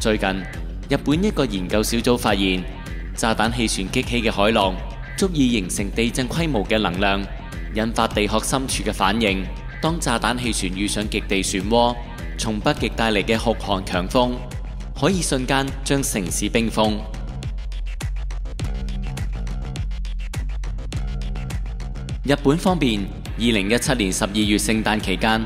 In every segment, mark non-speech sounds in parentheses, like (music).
最近，日本一個研究小組發現，炸彈氣旋激起嘅海浪足以形成地震規模嘅能量，引發地殼深處嘅反應。當炸彈氣旋遇上極地漩渦，從北極帶嚟嘅酷寒強風，可以瞬間將城市冰封。日本方面，二零一七年十二月聖誕期間，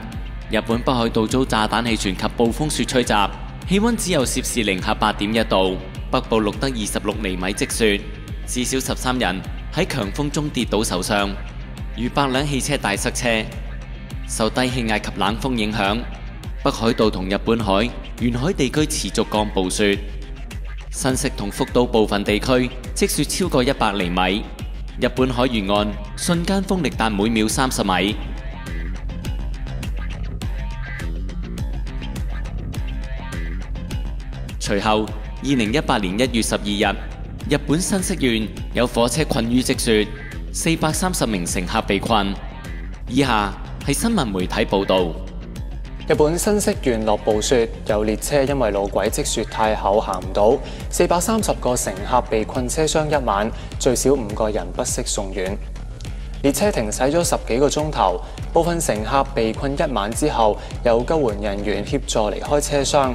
日本北海道遭炸彈氣旋及暴風雪吹襲。氣溫只有攝氏零下八點一度，北部錄得二十六厘米積雪，至少十三人喺強風中跌倒受傷，逾百輛汽車大塞車。受低氣壓及冷風影響，北海道同日本海沿海地區持續降暴雪，新潟同福島部分地區積雪超過一百厘米，日本海沿岸瞬間風力达每秒三十米。隨後，二零一八年一月十二日，日本新潟縣有火車困於積雪，四百三十名乘客被困。以下係新聞媒體報道：日本新潟縣落暴雪，有列車因為路軌積雪太厚行唔到，四百三十個乘客被困車廂一晚，最少五個人不適送院。列車停駛咗十幾個鐘頭，部分乘客被困一晚之後，有救援人員協助離開車廂。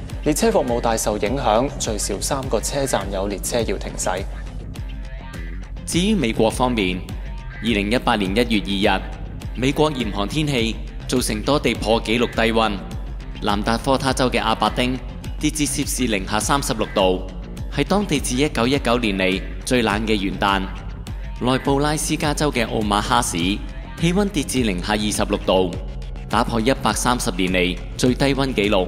列車服務大受影響，最少三個車站有列車要停駛。至於美國方面，二零一八年一月二日，美國嚴寒天氣造成多地破紀錄低溫。南達科他州嘅阿伯丁跌至攝氏零下三十六度，係當地自一九一九年嚟最冷嘅元旦。內布拉斯加州嘅奧馬哈市氣溫跌至零下二十六度，打破一百三十年嚟最低溫紀錄。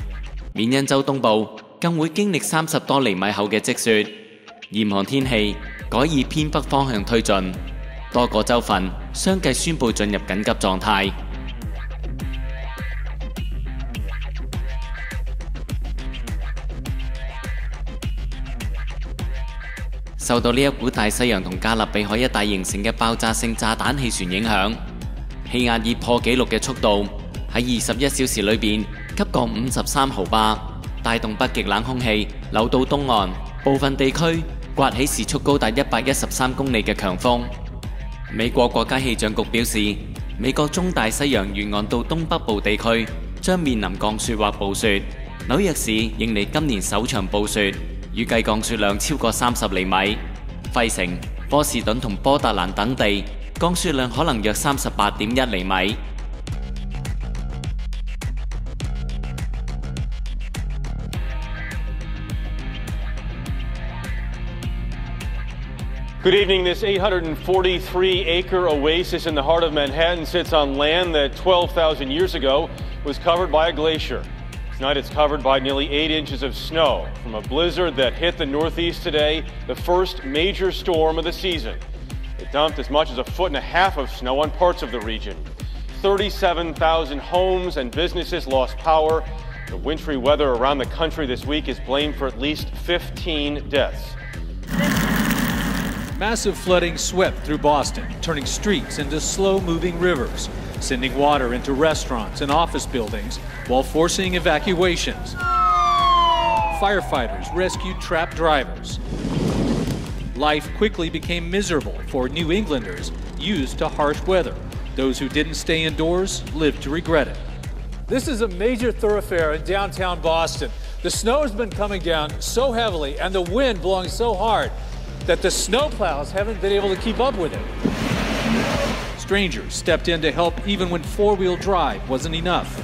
缅因州東部更會經歷三十多厘米厚嘅積雪，嚴寒天氣改以偏北方向推進，多個州份相繼宣布進入緊急狀態。受到呢一股大西洋同加勒比海一帶形成嘅爆炸性炸彈氣旋影響，氣壓以破紀錄嘅速度喺二十一小時裏邊。急降五十三毫巴，帶動北極冷空氣流到東岸，部分地區刮起時速高達一百一十三公里嘅強風。美國國家氣象局表示，美國中大西洋沿岸到東北部地區將面臨降雪或暴雪。紐約市迎嚟今年首場暴雪，預計降雪量超過三十厘米。費城、波士頓同波特蘭等地降雪量可能約三十八點一厘米。Good evening. This 843 acre oasis in the heart of Manhattan sits on land that 12,000 years ago was covered by a glacier. Tonight it's covered by nearly eight inches of snow from a blizzard that hit the Northeast today, the first major storm of the season. It dumped as much as a foot and a half of snow on parts of the region. 37,000 homes and businesses lost power. The wintry weather around the country this week is blamed for at least 15 deaths. Massive flooding swept through Boston, turning streets into slow moving rivers, sending water into restaurants and office buildings while forcing evacuations. Firefighters rescued trapped drivers. Life quickly became miserable for New Englanders used to harsh weather. Those who didn't stay indoors lived to regret it. This is a major thoroughfare in downtown Boston. The snow has been coming down so heavily and the wind blowing so hard that the snowplows haven't been able to keep up with it. Strangers stepped in to help even when four wheel drive wasn't enough.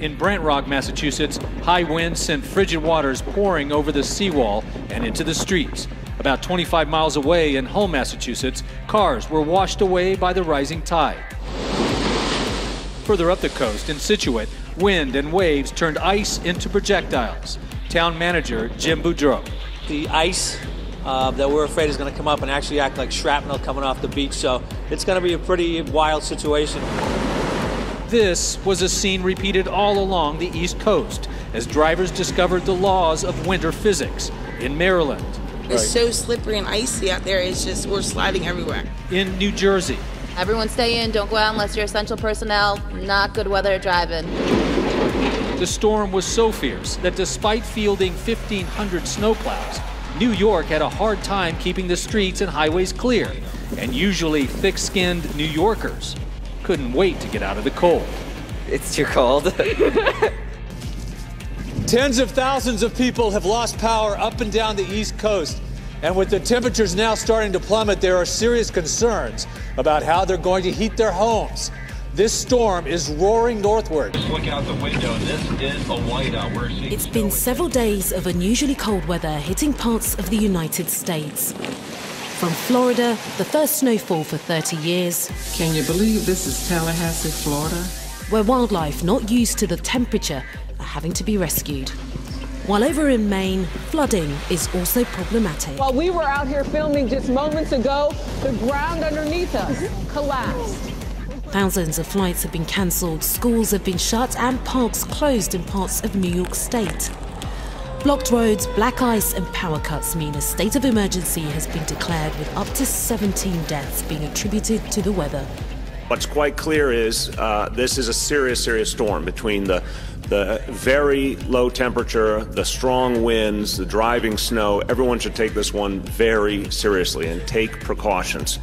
In Brant Rock, Massachusetts, high winds sent frigid waters pouring over the seawall and into the streets. About 25 miles away in Hull, Massachusetts, cars were washed away by the rising tide. Further up the coast, in Situate, wind and waves turned ice into projectiles. Town manager Jim Boudreau. The ice uh, that we're afraid is going to come up and actually act like shrapnel coming off the beach. So it's going to be a pretty wild situation. This was a scene repeated all along the East Coast as drivers discovered the laws of winter physics in Maryland. It's so slippery and icy out there. It's just we're sliding everywhere. In New Jersey, Everyone stay in, don't go out unless you're essential personnel. Not good weather driving. the storm was so fierce that despite fielding 1,500 snowplows, New York had a hard time keeping the streets and highways clear, and usually thick skinned New Yorkers couldn't wait to get out of the cold. It's too cold. (laughs) Tens of thousands of people have lost power up and down the East Coast. And with the temperatures now starting to plummet, there are serious concerns about how they're going to heat their homes. This storm is roaring northward. Look out the window. This is a whiteout. We're seeing It's been several days of unusually cold weather hitting parts of the United States. From Florida, the first snowfall for 30 years, Can you believe this is Tallahassee, Florida? where wildlife not used to the temperature are having to be rescued. While over in Maine, flooding is also problematic. While we were out here filming just moments ago, the ground underneath us collapsed. Thousands of flights have been cancelled, schools have been shut, and parks closed in parts of New York State. Blocked roads, black ice, and power cuts mean a state of emergency has been declared with up to 17 deaths being attributed to the weather. What's quite clear is uh, this is a serious, serious storm between the the very low temperature, the strong winds, the driving snow. Everyone should take this one very seriously and take precautions.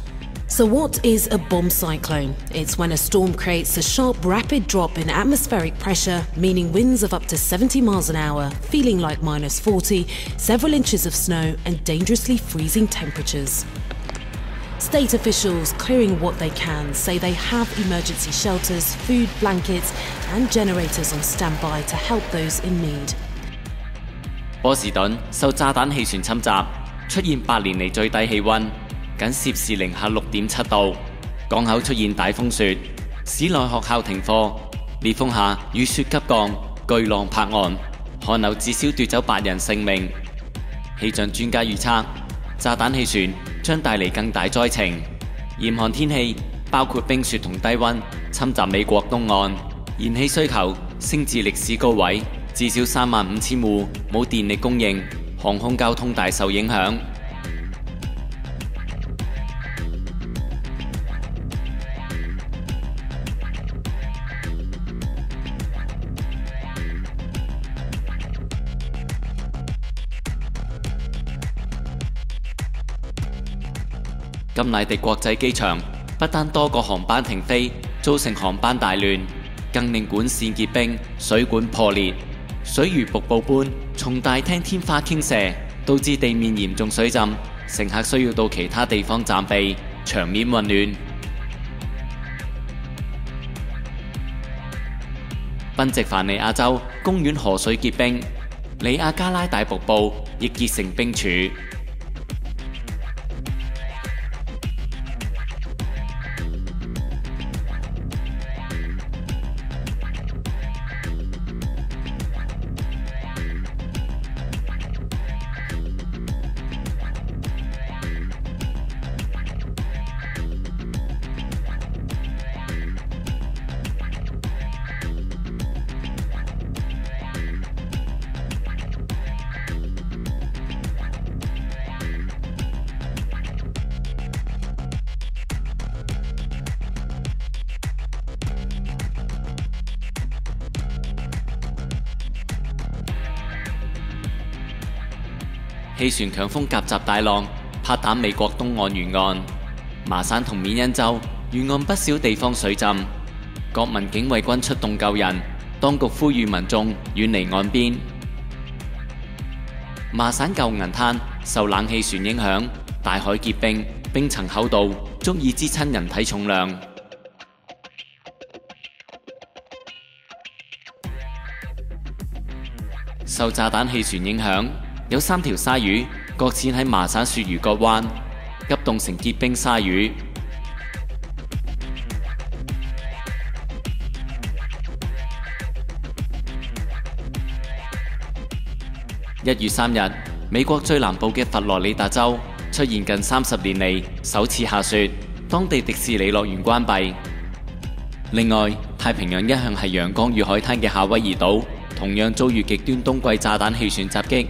So, what is a bomb cyclone? It's when a storm creates a sharp, rapid drop in atmospheric pressure, meaning winds of up to 70 miles an hour, feeling like minus 40, several inches of snow, and dangerously freezing temperatures. State officials, clearing what they can, say they have emergency shelters, food, blankets, and generators on standby to help those in need. 波士顿受炸弹气旋侵袭，出现八年嚟最低气温， 僅攝氏零下六點七度。港口出現大風雪，市內學校停課。烈風下雨雪急降，巨浪拍岸，寒流至少奪走八人性命。氣象專家預測，炸彈氣旋將帶嚟更大災情。嚴寒天氣包括冰雪同低温侵襲美國東岸，燃氣需求升至歷史高位，至少三萬五千戶冇電力供應，航空交通大受影響。金乃迪國際機場不單多個航班停飛，造成航班大亂，更令管線結冰、水管破裂，水如瀑布般從大廳天花傾瀉，導致地面嚴重水浸，乘客需要到其他地方暫避，場面混亂。賓夕凡尼亞州公園河水結冰，里亞加拉大瀑布亦結成冰柱。氣旋強風夾雜大浪，拍打美國東岸沿岸。麻省同缅因州沿岸不少地方水浸，國民警衛軍出動救人，當局呼籲民眾遠離岸邊。麻省舊銀灘受冷氣旋影響，大海結冰，冰層厚度足以支撐人體重量。受炸彈氣旋影響，有三條鯊魚擱淺喺麻省鱈魚角灣，急凍成結冰鯊魚。一月三日，美國最南部嘅佛羅里達州出現近三十年嚟首次下雪，當地迪士尼樂園關閉。另外，太平洋一向係陽光與海灘嘅夏威夷島，同樣遭遇極端冬季炸彈氣旋襲擊，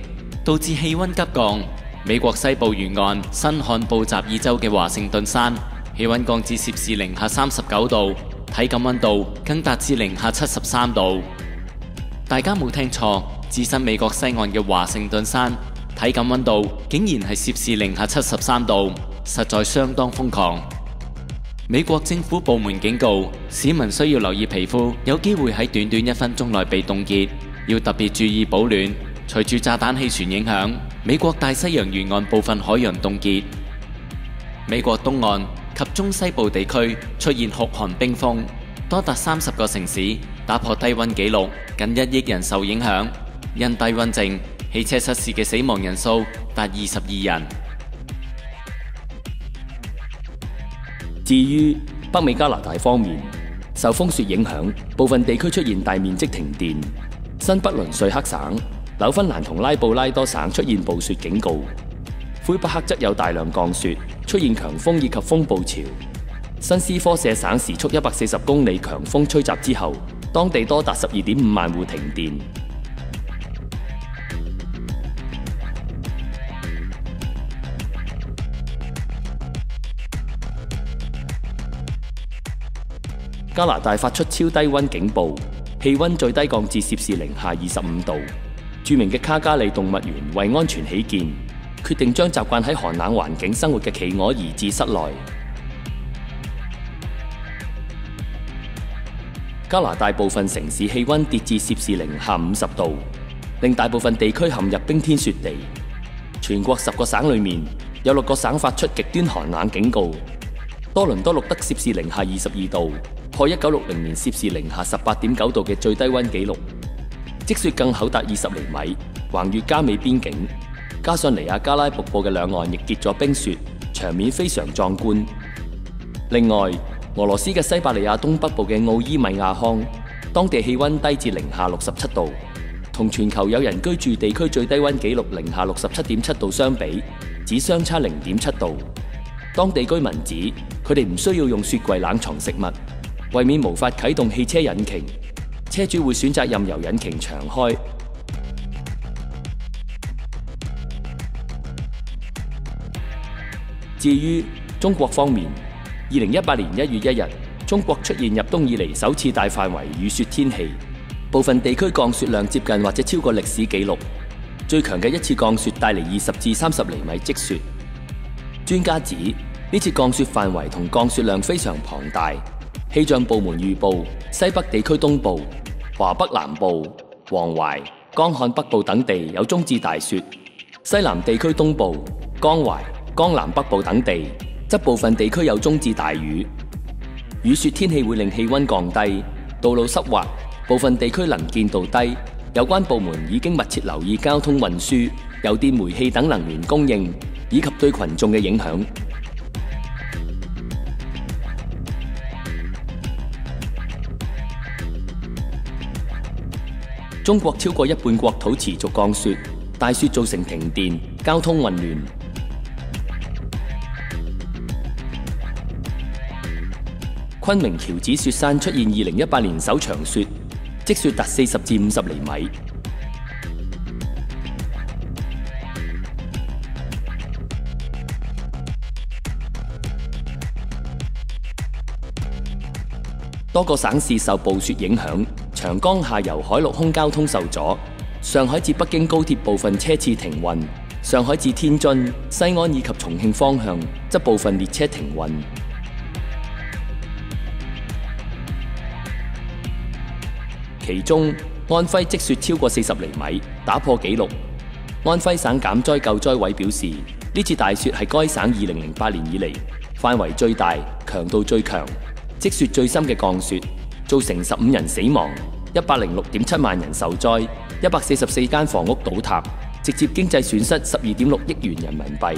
導致氣温急降。美國西部沿岸新罕布什尔州嘅華盛頓山，氣温降至攝氏零下三十九度，體感温度更達至零下七十三度。大家冇聽錯，置身美國西岸嘅華盛頓山，體感温度竟然係攝氏零下七十三度，實在相當瘋狂。美國政府部門警告市民需要留意皮膚有機會喺短短一分鐘內被凍結，要特別注意保暖。隨住炸彈氣旋影響，美國大西洋沿岸部分海洋凍結，美國東岸及中西部地區出現酷寒冰封，多達三十個城市打破低温紀錄，近一億人受影響。因低温症，汽車失事嘅死亡人數達二十二人。至於北美加拿大方面，受風雪影響，部分地區出現大面積停電。新北倫瑞克省、紐芬蘭同拉布拉多省出現暴雪警告。魁北克則有大量降雪，出現強風以及風暴潮。新斯科舍省時速一百四十公里強風吹襲之後，當地多達十二點五萬戶停電。加拿大發出超低温警報，氣温最低降至攝氏零下二十五度。著名嘅卡加利動物園為安全起見，決定將習慣喺寒冷環境生活嘅企鵝移至室內。加拿大部分城市氣温跌至攝氏零下五十度，令大部分地區陷入冰天雪地。全國十個省裏面有六個省發出極端寒冷警告。多倫多录得攝氏零下二十二度。破一九六零年攝氏零下十八點九度嘅最低温紀錄，積雪更厚達二十厘米，橫越加美邊境。加上尼亞加拉瀑布嘅兩岸亦結咗冰雪，場面非常壯觀。另外，俄羅斯嘅西伯利亞東北部嘅奧伊米亞康，當地氣温低至零下六十七度，同全球有人居住地區最低温紀錄零下六十七點七度相比，只相差零點七度。當地居民指，佢哋唔需要用雪櫃冷藏食物。為免無法啟動汽車引擎，車主會選擇任由引擎長開。至於中國方面，二零一八年一月一日，中國出現入冬以嚟首次大範圍雨雪天氣，部分地區降雪量接近或者超過歷史紀錄，最強嘅一次降雪帶嚟二十至三十厘米積雪。專家指呢次降雪範圍同降雪量非常龐大。气象部門預報，西北地區東部、華北南部、黃淮、江漢北部等地有中至大雪；西南地區東部、江淮、江南北部等地則部分地區有中至大雨。雨雪天氣會令氣溫降低，道路濕滑，部分地區能見度低。有關部門已經密切留意交通運輸、油電煤氣等能源供應以及對群眾嘅影響。中國超過一半國土持續降雪，大雪造成停電、交通混亂。昆明喬子雪山出現二零一八年首場雪，積雪達四十至五十厘米。多個省市受暴雪影響。長江下游海陸空交通受阻，上海至北京高鐵部分車次停運，上海至天津、西安以及重慶方向則部分列車停運。其中，安徽積雪超過四十厘米，打破紀錄。安徽省減災救災委表示，呢次大雪係該省二零零八年以嚟範圍最大、強度最強、積雪最深嘅降雪，造成十五人死亡、一百零六點七萬人受災、一百四十四間房屋倒塌，直接經濟損失十二點六億元人民幣。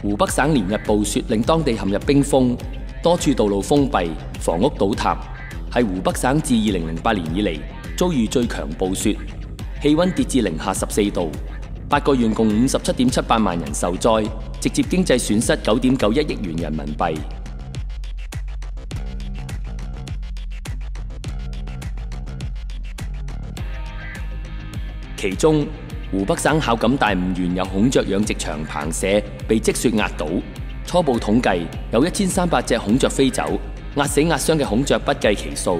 湖北省連日暴雪令當地陷入冰封，多處道路封閉、房屋倒塌，係湖北省自二零零八年以嚟遭遇最強暴雪，氣温跌至零下十四度，八個縣共五十七點七八萬人受災，直接經濟損失九點九一億元人民幣。其中，湖北省孝感大吳縣有孔雀養殖場棚舍被積雪壓倒，初步統計有一千三百隻孔雀飛走，壓死壓傷嘅孔雀不計其數，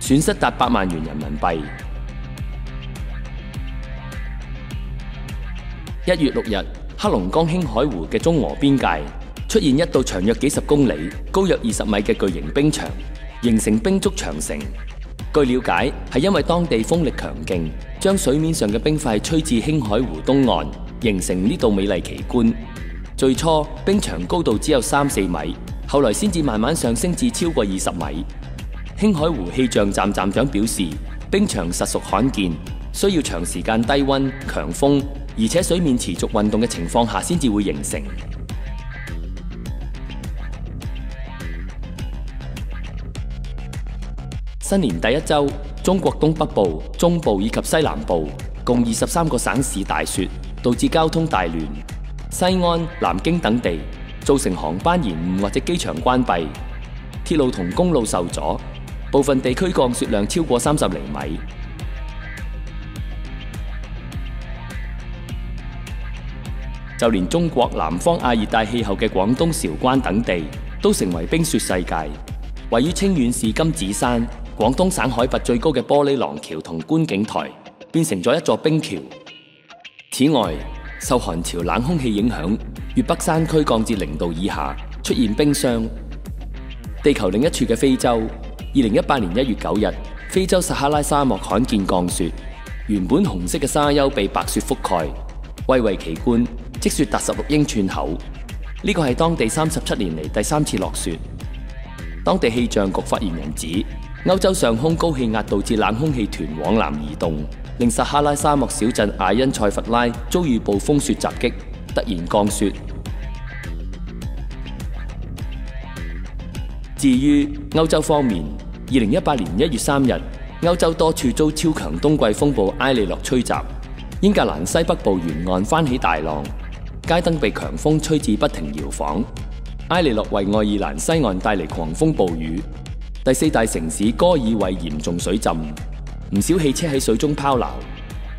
損失達百萬元人民幣。一月六日，黑龍江興海湖嘅中俄邊界出現一道長約幾十公里、高約二十米嘅巨型冰牆，形成冰築長城。據了解，係因為當地風力強勁，將水面上嘅冰塊吹至興海湖東岸，形成呢道美麗奇觀。最初冰牆高度只有三四米，後來先至慢慢上升至超過二十米。興海湖氣象站站長表示，冰牆實屬罕見，需要長時間低溫、強風，而且水面持續運動嘅情況下先至會形成。新年第一週，中國東北部、中部以及西南部共二十三個省市大雪，導致交通大亂。西安、南京等地造成航班延誤或者機場關閉，鐵路同公路受阻，部分地區降雪量超過三十厘米。就連中國南方亞熱帶氣候嘅廣東韶關等地，都成為冰雪世界。位於清遠市金子山。廣東省海拔最高嘅玻璃廊橋同觀景台變成咗一座冰橋。此外，受寒潮冷空氣影響，粵北山區降至零度以下，出現冰霜。地球另一處嘅非洲，二零一八年一月九日，非洲撒哈拉沙漠罕見降雪，原本紅色嘅沙丘被白雪覆蓋，蔚為奇觀，積雪達十六英寸厚。呢個係當地三十七年嚟第三次落雪。當地氣象局發言人指，歐洲上空高氣壓導致冷空氣團往南移動，令撒哈拉沙漠小鎮亞因塞弗拉遭遇暴風雪襲擊，突然降雪。至於歐洲方面，二零一八年一月三日，歐洲多處遭超強冬季風暴埃利诺吹襲，英格蘭西北部沿岸翻起大浪，街燈被強風吹至不停搖晃。埃利諾為愛爾蘭西岸帶嚟狂風暴雨。第四大城市戈爾韋嚴重水浸，唔少汽車喺水中拋流。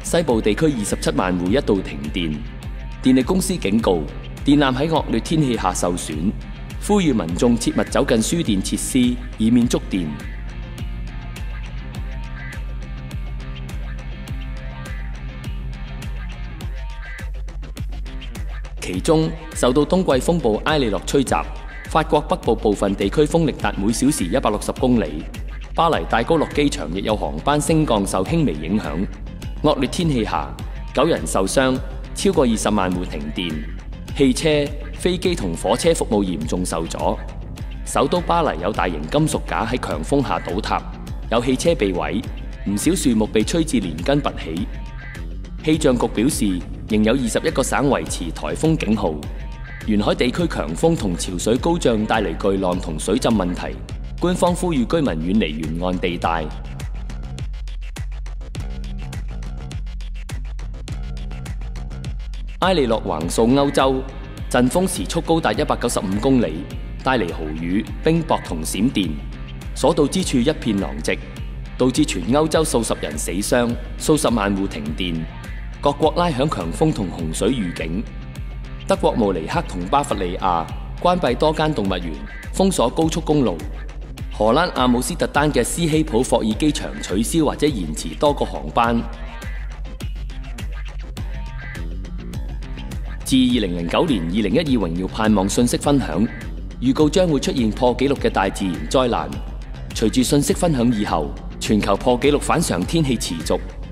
西部地區二十七萬戶一度停電，電力公司警告電纜喺惡劣天氣下受損，呼籲民眾切勿走近輸電設施，以免觸電。其中受到冬季風暴埃利諾吹襲。法國北部部分地區風力達每小時一百六十公里，巴黎戴高樂機場亦有航班升降受輕微影響。惡劣天氣下，九人受傷，超過二十萬戶停電，汽車、飛機同火車服務嚴重受阻。首都巴黎有大型金屬架喺強風下倒塌，有汽車被毀，唔少樹木被吹至連根拔起。氣象局表示，仍有二十一個省維持颱風警號。沿海地區強風同潮水高漲帶嚟巨浪同水浸問題，官方呼籲居民遠離沿岸地帶。埃利諾橫掃歐洲，陣風時速高達一百九十五公里，帶嚟豪雨、冰雹同閃電，所到之處一片狼藉，導致全歐洲數十人死傷，數十萬戶停電，各國拉響強風同洪水預警。德國慕尼克同巴伐利亞關閉多間動物園，封鎖高速公路。荷蘭阿姆斯特丹嘅斯希普霍爾機場取消或者延遲多個航班。自二零零九年二零一二榮耀盼望信息分享，預告將會出現破紀錄嘅大自然災難。隨住信息分享以後，全球破紀錄反常天氣持續，